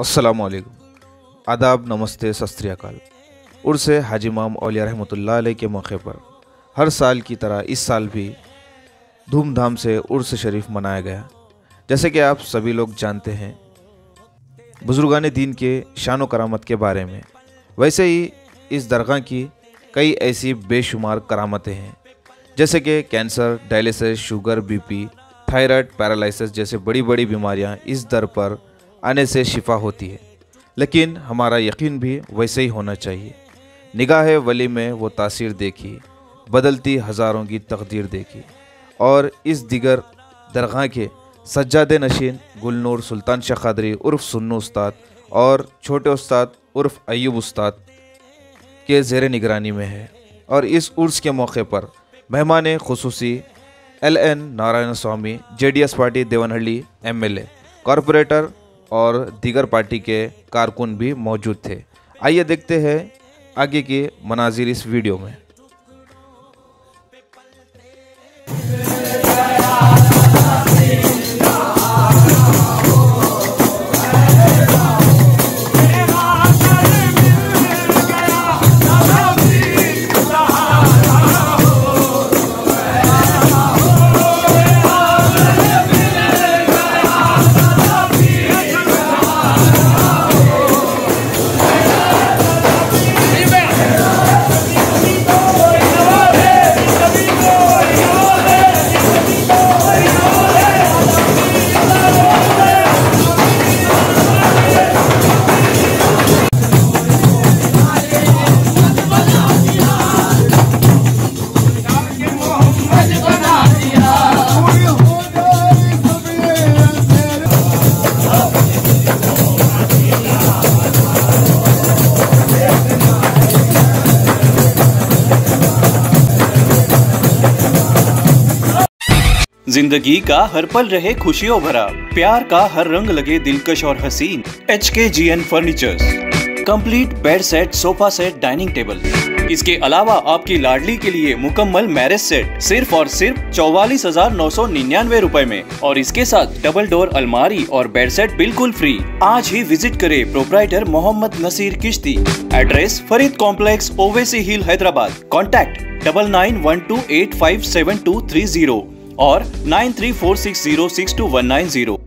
असलकुम आदाब, नमस्ते सस्त्रीकाल उर्स हाजी माम औलिया रहमतुल्लाह के मौके पर। हर साल की तरह इस साल भी धूमधाम से उर्स शरीफ मनाया गया। जैसे कि आप सभी लोग जानते हैं, बुजुर्गान दीन के शान करामत के बारे में। वैसे ही इस दरगाह की कई ऐसी बेशुमार करामतें हैं। जैसे कि cancer, dialysis, sugar, BP, thyroid paralysis जैसे बड़ी बड़ी बीमारियाँ इस दर पर आने से शिफा होती है। लेकिन हमारा यकीन भी वैसे ही होना चाहिए। निगाह वली में वो तासीर देखी, बदलती हज़ारों की तकदीर देखी और इस दिगर दरगाह के सज्जाद नशीन गुलनूर सुल्तान शखादरी उर्फ़ सुन्नू उस्ताद और छोटे उस्ताद उर्फ़ अयूब उस्ताद के ज़ेर निगरानी में है और इस उर्स के मौके पर मेहमान खसूसी L N Narayan Swamy J D S party Devanahalli M L A, corporator और दीगर पार्टी के कारकुन भी मौजूद थे। आइए देखते हैं आगे के मनाजिर इस वीडियो में। ज़िंदगी का हर पल रहे खुशियों भरा, प्यार का हर रंग लगे दिलकश और हसीन। H K G N furniture complete bed set sofa set dining table इसके अलावा आपकी लाडली के लिए मुकम्मल मैरिज सेट सिर्फ़ और सिर्फ़ चौवालीस हज़ार नौ सौ निन्यानवे रूपए में। और इसके साथ डबल डोर अलमारी और बेड सेट बिल्कुल फ्री आज ही विज़िट करें proprietor Mohammed Naseer Kishti. Address Farid complex Owaisi hill Hyderabad. Contact double nine one two eight five seven two three zero और nine three four six zero six two one nine zero.